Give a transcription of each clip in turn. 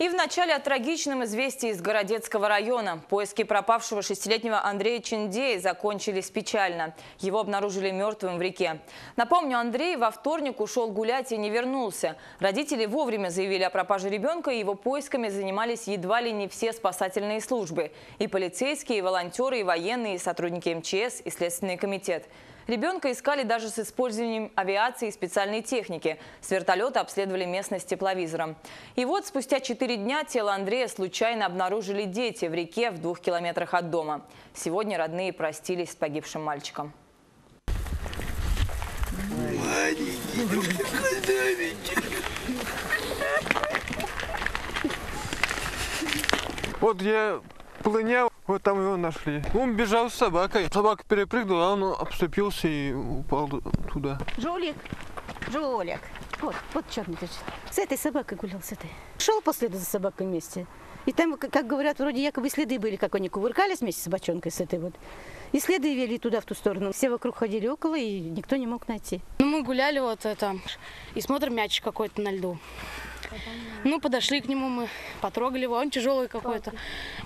И в начале о трагичном известии из Городецкого района. Поиски пропавшего шестилетнего Андрея Чиндея закончились печально. Его обнаружили мертвым в реке. Напомню, Андрей во вторник ушел гулять и не вернулся. Родители вовремя заявили о пропаже ребенка, и его поисками занимались едва ли не все спасательные службы. И полицейские, и волонтеры, и военные, и сотрудники МЧС, и Следственный комитет. Ребенка искали даже с использованием авиации и специальной техники. С вертолета обследовали местность тепловизором. И вот спустя четыре дня тело Андрея случайно обнаружили дети в реке в двух километрах от дома. Сегодня родные простились с погибшим мальчиком. Вот я плынял, вот там его нашли. Он бежал с собакой. Собака перепрыгнула, а он обступился и упал туда. Жулик, жулик. Вот, вот черный лежит. С этой собакой гулял, с этой. Шел по следу за собакой вместе. И там, как как говорят, вроде якобы следы были, как они кувыркались вместе с собачонкой с этой вот. И следы вели туда, в ту сторону. Все вокруг ходили около, и никто не мог найти. Ну, мы гуляли вот это, и смотрим мяч какой-то на льду. Ну, подошли к нему, мы потрогали его, он тяжелый какой-то.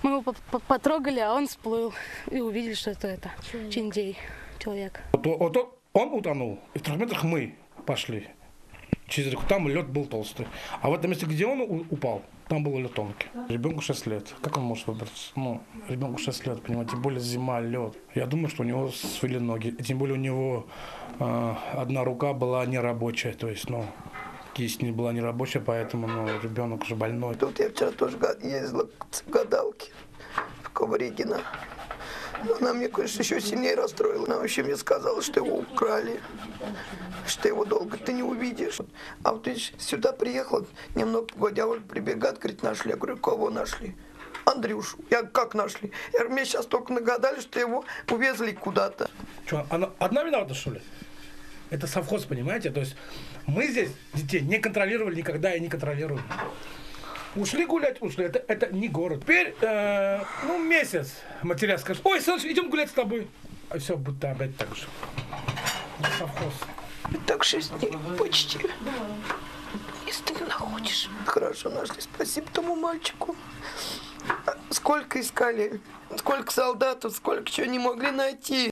Мы его по- по- потрогали, а он всплыл. И увидели, что это это, Чиндей, человек. Вот, вот он- он утонул, и в трех метрах мы пошли. Через реку. Там лед был толстый. А в этом месте, где он упал, там был лед тонкий. Ребенку 6 лет. Как он может выбраться? Ну, ребенку 6 лет, понимаете, тем более зима, лед. Я думаю, что у него свели ноги. И тем более у него э, одна рука была нерабочая. То есть, ну, кисть не была нерабочая, поэтому ну, ребенок уже больной. Тут я вчера тоже ездила к гадалке в Ковригино. Но Она мне, конечно, еще сильнее расстроила. Она вообще мне сказала, что его украли, что его долго ты не увидишь. А вот видишь, сюда приехал, немного погодя, вот прибегает, говорит, нашли. Я говорю, кого нашли? Андрюшу. Я как нашли? Я говорю, мне сейчас только нагадали, что его увезли куда-то. Что, она одна виновата, что ли? Это совхоз, понимаете? То есть мы здесь детей не контролировали никогда и не контролируем. Ушли гулять, ушли. Это, это не город. Теперь, э, ну, месяц матеря скажет, ой, Саныч, идем гулять с тобой. А все, будто опять так же. Совхоз. Так шесть дней почти. Если ты находишь. Хорошо нашли. Спасибо тому мальчику. А Сколько искали, сколько солдатов, сколько чего не могли найти.